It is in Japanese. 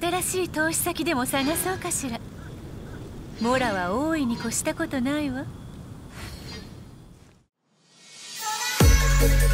新しい投資先でも探そうかしらモラは大いに越したことないわ you.